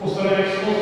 posteriormente